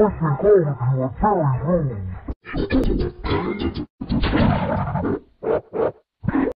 我 think all.